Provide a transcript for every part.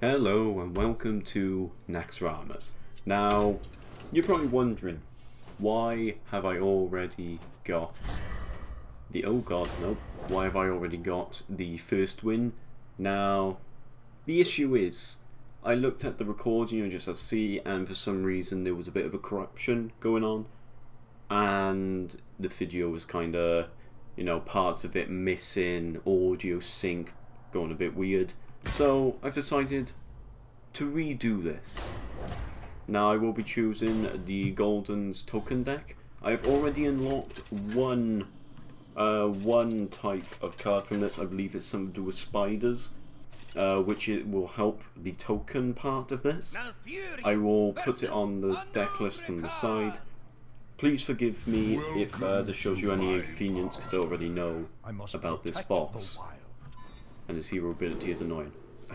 Hello and welcome to Naxxramas. Now, you're probably wondering, why have I already got the... Oh god, nope. Why have I already got the first win? Now, the issue is, I looked at the recording and just to see, and for some reason there was a bit of a corruption going on. And the video was kind of, you know, parts of it missing, audio sync going a bit weird. So I've decided to redo this. Now I will be choosing the Golden's token deck. I have already unlocked one uh, one type of card from this. I believe it's something to do with spiders, uh, which it will help the token part of this. I will put it on the deck list on the side. Please forgive me if uh, this shows you any inconvenience because I already know about this boss. And his hero ability is annoying.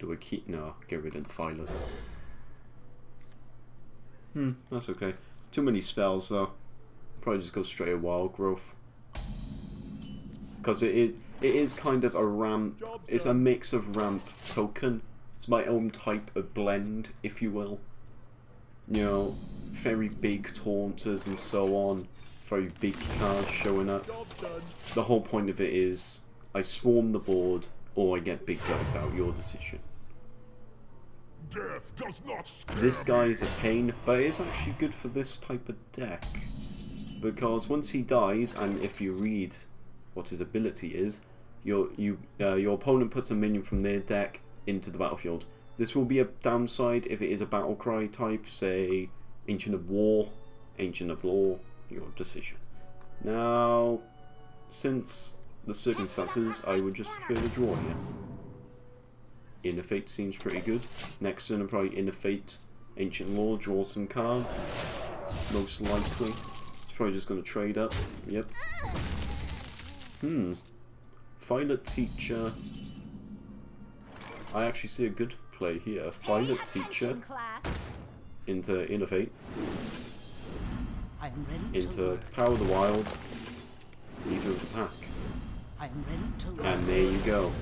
Do I keep... No, get rid of the filer. Hmm, that's okay. Too many spells though. Probably just go straight at wild growth. Because it is it is kind of a ramp it's a mix of ramp token. It's my own type of blend, if you will. You know, very big taunters and so on. Very big cards showing up. The whole point of it is I swarm the board or I get big guys out, your decision. This guy is a pain, but it is actually good for this type of deck. Because once he dies, and if you read what his ability is, your you uh, your opponent puts a minion from their deck into the battlefield. This will be a downside if it is a battle cry type, say Ancient of War, Ancient of Law, your decision. Now, since the circumstances, I would just prefer to draw here. Innervate seems pretty good. Next turn, I'm probably Innervate, Ancient Law, draw some cards. Most likely. He's probably just going to trade up. Yep. Hmm. Violet Teacher. I actually see a good play here. Violet Teacher into Innervate. Into Power of the Wild. Leader of the Pack. And there you go.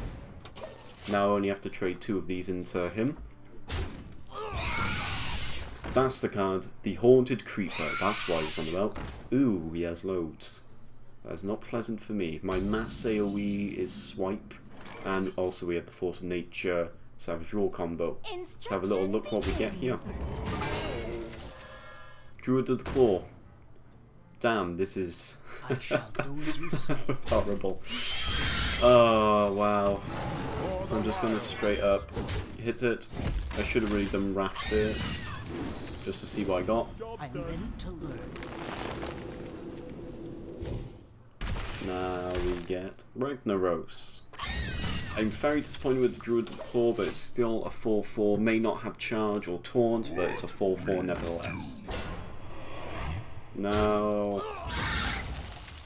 Now I only have to trade two of these into him. That's the card. The Haunted Creeper. That's why he's on the belt. Ooh, he has loads. That's not pleasant for me. My mass AoE is Swipe. And also we have the Force of Nature Savage Roar combo. Let's have a little look what we get here. Druid of the Claw. Damn, this is... that was horrible. Oh, wow. So I'm just going to straight up hit it. I should have really done Wrath there, just to see what I got. Now we get Ragnaros. I'm very disappointed with the Druid of the Claw, but it's still a 4-4. May not have charge or taunt, but it's a 4-4 nevertheless. Now,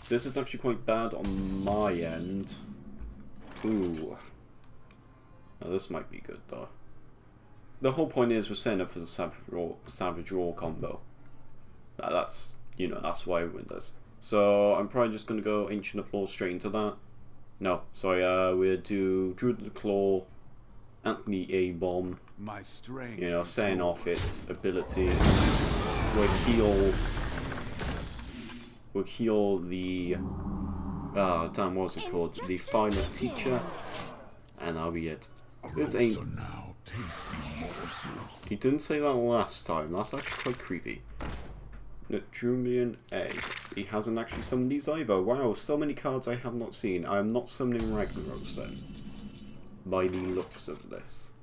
this is actually quite bad on my end. Ooh. Now this might be good though. The whole point is we're setting up for the Savage Roar, Savage Roar combo. that's, you know, that's why we win this. So I'm probably just going to go Ancient of Law straight into that. No, sorry, uh, we'll do Druid of the Claw, Anthony A. Bomb. My strength you know, setting off its ability. We'll heal. We'll heal the. Ah, oh, damn, what was it called? The Final Teacher. And that'll be it. This ain't. He didn't say that last time. That's actually quite creepy. Nerubian Egg. He hasn't actually summoned these either. Wow, so many cards I have not seen. I am not summoning Ragnaros then. By the looks of this.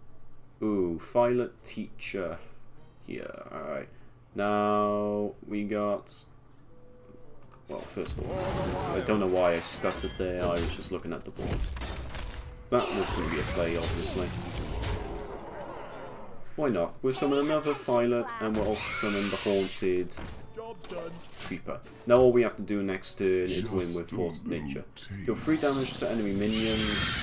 Ooh, Violet Teacher here. Alright. Now, we got... Well, first of all, I don't know why I stuttered there. I was just looking at the board. That was going to be a play, obviously. Why not? We'll summon another Violet, and we'll also summon the Haunted Creeper. Now all we have to do next turn is win with Force of Nature. Deal 3 damage to enemy minions.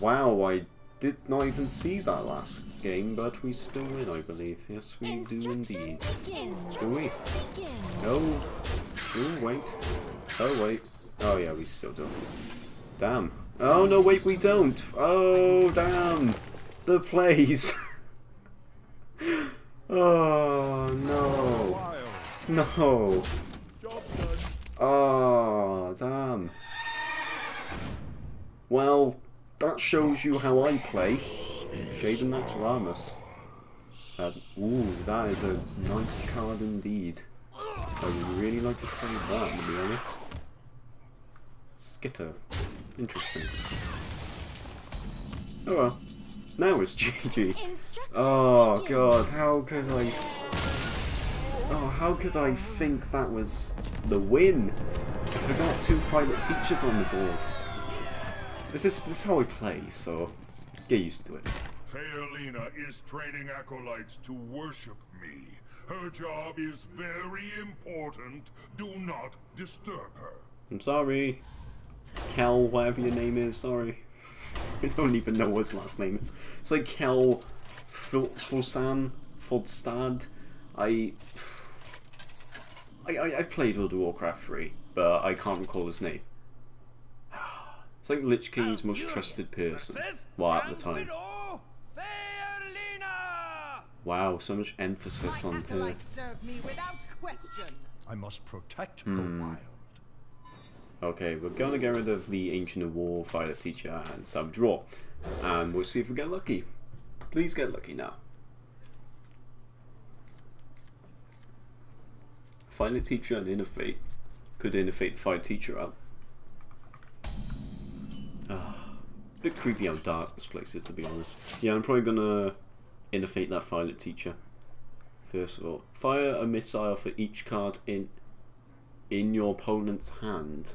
Wow, I did not even see that last game, but we still win, I believe. Yes, we do indeed. Do we? No. Oh, wait. Oh, wait. Oh, yeah, we still do. Damn. Oh no, wait, we don't. Oh, damn. The plays. oh, no. No. Oh, damn. Well, that shows you how I play. Shade of Naxxramas. Uh, ooh, that is a nice card indeed. I would really like to play that, to be honest. Skitter. Interesting. Oh well. Now it's GG. Oh god, how could I... Oh, how could I think that was the win? I forgot two private teachers on the board. This is, this is how we play, so get used to it. Faerlina is training acolytes to worship me. Her job is very important. Do not disturb her. I'm sorry. Kel, whatever your name is, sorry. I don't even know what his last name is. It's like Kel Fulsan Fodstad. I, I, I, I played World of Warcraft 3, but I can't recall his name. It's like Lich King's most trusted person. Well, at the time. Wow, so much emphasis on her. I must protect the hmm. wild. Okay, we're gonna get rid of the Ancient of War, Violet Teacher, and Sub-Draw. And we'll see if we get lucky. Please get lucky now. Violet Teacher and Innervate. Could Innervate Violet Teacher out. Bit creepy how dark this place is, to be honest. Yeah, I'm probably gonna Innervate that Violet Teacher. First of all, fire a missile for each card in in your opponent's hand.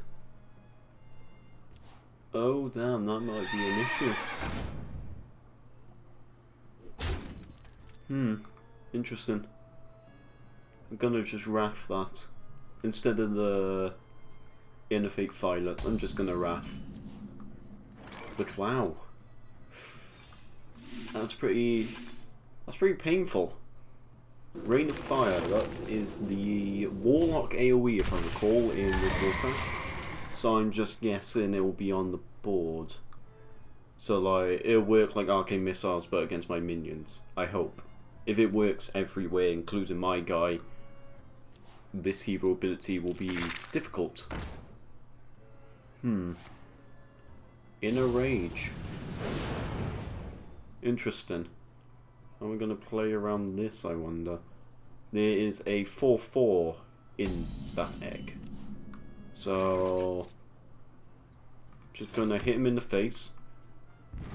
Oh damn, that might be an issue. Hmm, interesting. I'm gonna just Wrath that. Instead of the Innervate Violet, I'm just gonna Wrath. But wow. That's pretty... That's pretty painful. Rain of Fire, that is the Warlock AoE if I recall in the Warcraft. So I'm just guessing it will be on the board. So like, it'll work like Arcane Missiles but against my minions. I hope. If it works everywhere, including my guy, this hero ability will be difficult. Hmm. Inner Rage. Interesting. How are we going to play around this, I wonder? There is a 4-4 in that egg. So, just gonna hit him in the face.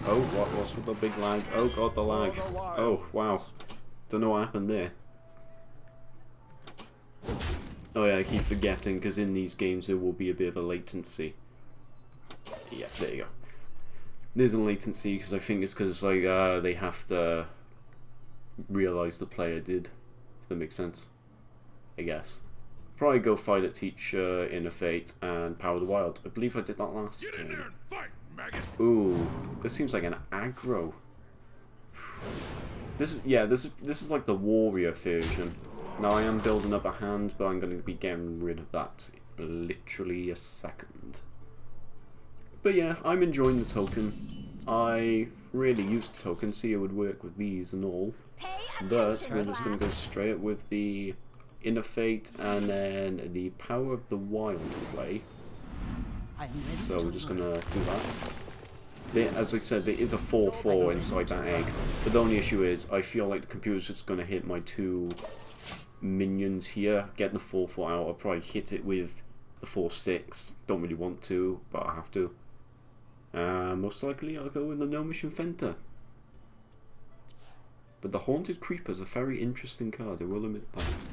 Oh, what, was with the big lag? Oh god, the lag. Oh, wow. Don't know what happened there. Oh yeah, I keep forgetting, because in these games there will be a bit of a latency. Yeah, there you go. There's a latency, because I think it's because like, uh, they have to realise the player did, if that makes sense. I guess probably go fight at Teacher, Innervate, and Power the Wild. I believe I did that last time. Fight, Ooh, this seems like an aggro. This is yeah, this is this is like the warrior version. Now I am building up a hand, but I'm going to be getting rid of that literally a second. But yeah, I'm enjoying the token. I really used the token, see it would work with these and all. But we're just going to go straight with the Innervate and then the Power of the Wild play. So we're just gonna do that. There, as I said, there is a 4-4 inside that egg, but the only issue is I feel like the computer's just gonna hit my two minions here, get the 4-4 out, I'll probably hit it with the 4-6. Don't really want to, but I have to. Uh, most likely I'll go with the Gnomish Inventor. But the Haunted Creeper is a very interesting card, I will admit that.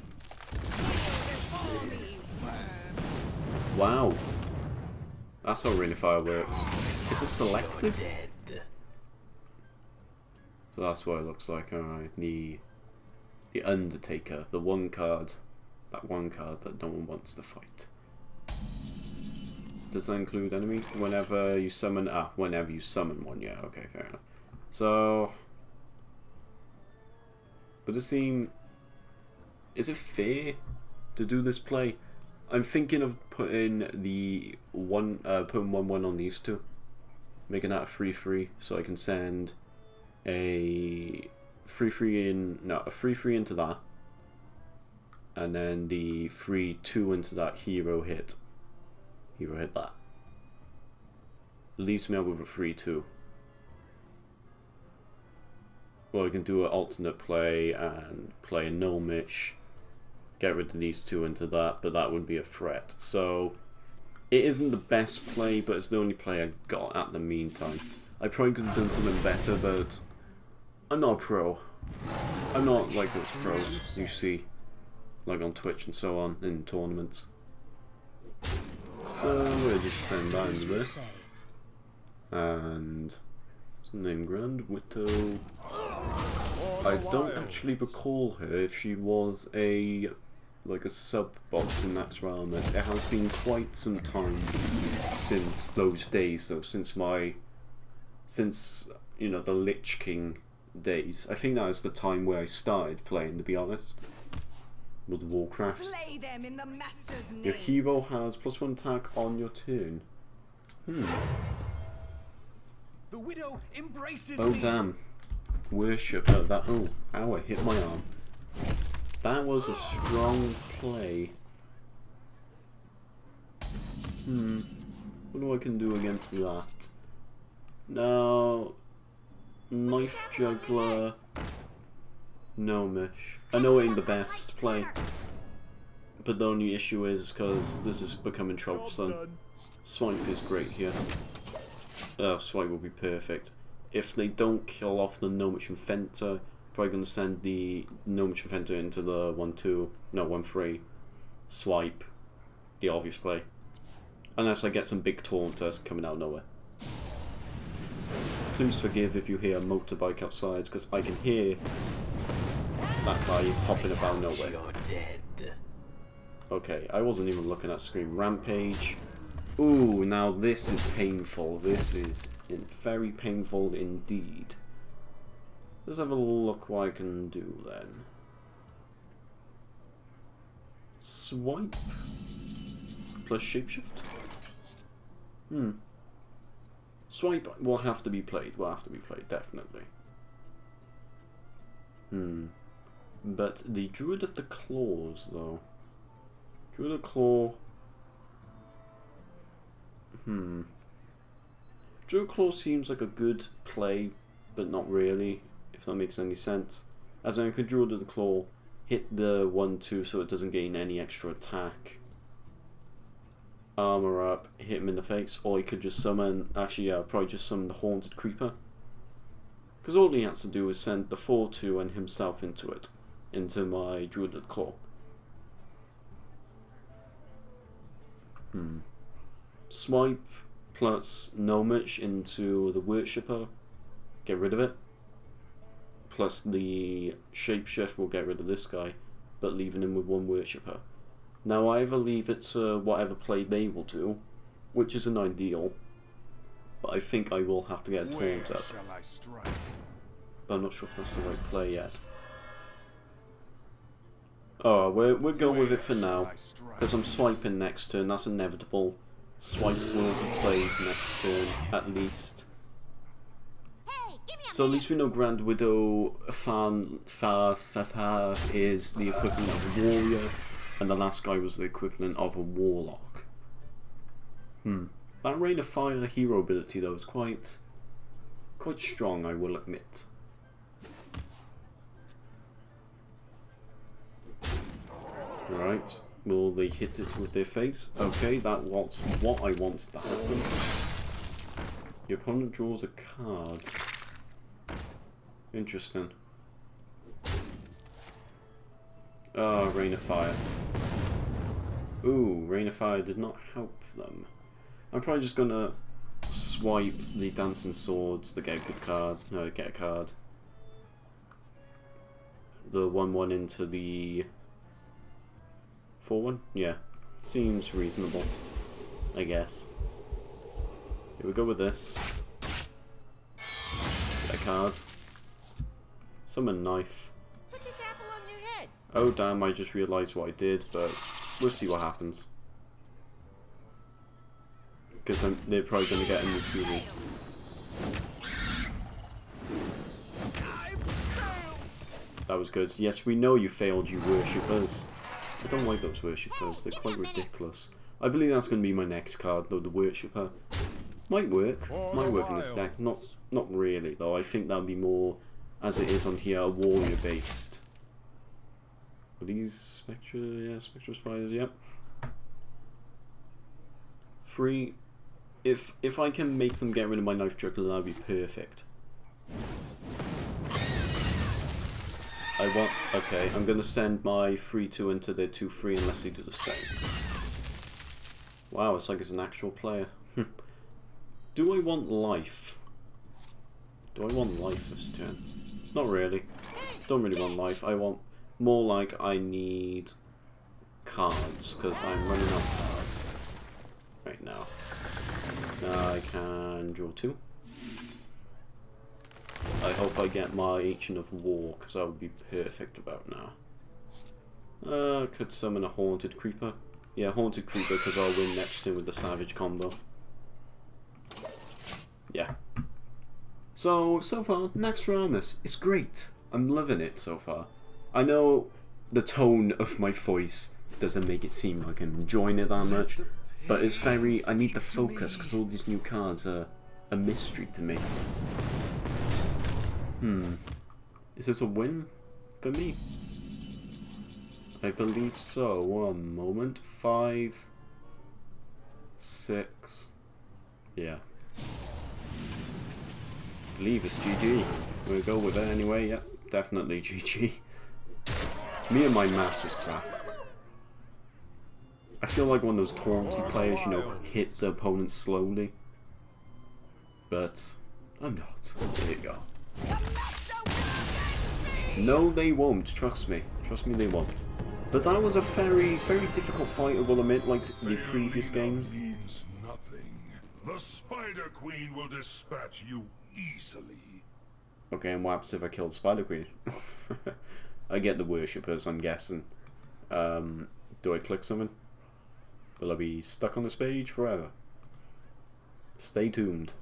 Wow. That's how of Fire works. Is it selective? So that's what it looks like, alright. The the Undertaker, the one card that one card that no one wants to fight. Does that include enemy? Whenever you summon ah, whenever you summon one, yeah, okay, fair enough. So but it seems is it fair to do this play? I'm thinking of putting the one, uh, putting one one on these two. making that a free free so I can send a free free in no a free free into that and then the free two into that hero hit hero hit that leaves me out with a free two well I can do an alternate play and play a gnomish get rid of these two into that but that would be a threat so it isn't the best play, but it's the only play I got at the meantime. I probably could have done something better, but I'm not a pro. I'm not like those pros you see, like on Twitch and so on, in tournaments. So we're just send in there. And name Grand Widow. I don't actually recall her if she was a like a sub boss in that Naxxramas. It has been quite some time since those days though, since my since you know the Lich King days. I think that was the time where I started playing to be honest. With Warcraft. Slay them in the master's name. Your hero has plus one attack on your turn. Hmm. The widow embraces Oh damn. Worship oh that oh ow I hit my arm. That was a strong play. Hmm. What do I can do against that? Now, knife juggler, gnomish. I know it ain't the best play, but the only issue is because this is becoming troublesome. Swipe is great here. Oh, swipe will be perfect. If they don't kill off the gnomish inventor, probably going to send the gnomish inventor into the 1-2, no 1-3, swipe, the obvious play. Unless I get some big taunters coming out of nowhere. Please forgive if you hear a motorbike outside, because I can hear that guy popping about nowhere. Okay, I wasn't even looking at screen. Rampage. Ooh, now this is painful. This is in very painful indeed. Let's have a look what I can do then. Swipe plus shapeshift. Hmm. Swipe will have to be played. Will have to be played definitely. Hmm. But the Druid of the Claws though. Druid of the Claw. Hmm. Druid Claw seems like a good play, but not really, if that makes any sense. As in, I could Druid of the Claw, hit the 1-2 so it doesn't gain any extra attack. Armor up, hit him in the face, or he could just summon, actually yeah, probably just summon the Haunted Creeper. Because all he has to do is send the 4-2 and himself into it, into my Druid of Claw. Hmm. Swipe plus Gnomish into the Worshipper, get rid of it. Plus the Shapeshift will get rid of this guy, but leaving him with one Worshipper. Now I either leave it to whatever play they will do, which isn't ideal, but I think I will have to get a Where taunt up. shall I strike? But I'm not sure if that's the right play yet. Oh, we're, we're going with it for now. Because I'm swiping next turn, that's inevitable. Swipe will be played next turn, at least. So at least we know Grand Widow Fan Fa Fa Fa is the equivalent of a warrior, and the last guy was the equivalent of a warlock. Hmm. That Rain of Fire hero ability though is quite quite strong, I will admit. Right. Will they hit it with their face? Okay, that was what I wanted to happen. Your opponent draws a card. Interesting. Ah, Rain of Fire. Ooh, Rain of Fire did not help them. I'm probably just gonna swipe the Dancing Swords to get a good card. No, get a card. The 1-1 into the Full one? Yeah. Seems reasonable, I guess. Here we go with this. Get a card. Summon knife. Oh damn, I just realised what I did, but we'll see what happens. Because they're probably going to get in the trouble. That was good. Yes, we know you failed, you worshippers. I don't like those worshippers. They're quite ridiculous. I believe that's going to be my next card, though, the worshipper. Might work. Might work in this deck. Not not really, though. I think that'll be more, as it is on here, warrior-based. Are these Spectra? Yeah, Spectral Spiders, yep. Three. If, if I can make them get rid of my Knife Juggler, that'd be perfect. I want... Okay, I'm going to send my 3-2 into their 2-3 unless they do the same. Wow, it's like it's an actual player. Hmm. do I want life? Do I want life this turn? Not really. Don't really want life. I want more like I need cards, because I'm running out of cards right now. Now I can draw two. I hope I get my Ancient of War, because that would be perfect about now. Uh, could summon a Haunted Creeper. Yeah, Haunted Creeper, because I'll win next turn with the Savage combo. Yeah. So, so far, next Naxxramas is great. I'm loving it so far. I know the tone of my voice doesn't make it seem like I'm enjoying it that much, but it's very, I need the focus because all these new cards are a mystery to me. Hmm. Is this a win for me? I believe so. One moment. Five. Six. Yeah. believe it's GG. We'll go with it anyway. Yep, definitely GG. Me and my maths is crap. I feel like one of those taunty players, you know, hit the opponent slowly. But I'm not. There you go. No, they won't. Trust me. Trust me, they won't. But that was a very, very difficult fight, I will admit, like the previous games. Means nothing. The Spider Queen will dispatch you easily. Okay, and what happens if I kill the Spider Queen? I get the worshippers, I'm guessing. Um, do I click something? Will I be stuck on this page forever? Stay tuned.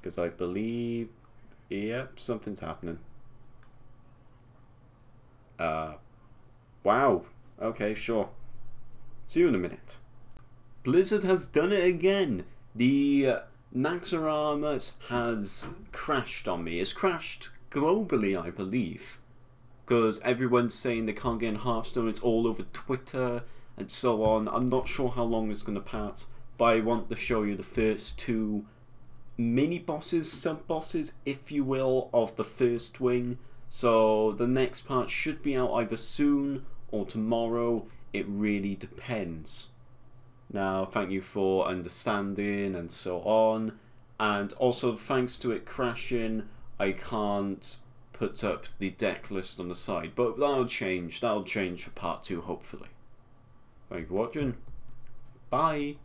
Because I believe... Yep, something's happening. Uh, wow. Okay, sure. See you in a minute. Blizzard has done it again. The Naxxramas has crashed on me. It's crashed globally, I believe. Because everyone's saying they can't get in Hearthstone. It's all over Twitter and so on. I'm not sure how long it's going to pass. But I want to show you the first two mini bosses, sub bosses, if you will, of the first wing. So the next part should be out either soon or tomorrow. It really depends. Now, thank you for understanding and so on. And also, thanks to it crashing, I can't put up the deck list on the side. But that'll change. That'll change for part two, hopefully. Thank you for watching. Bye.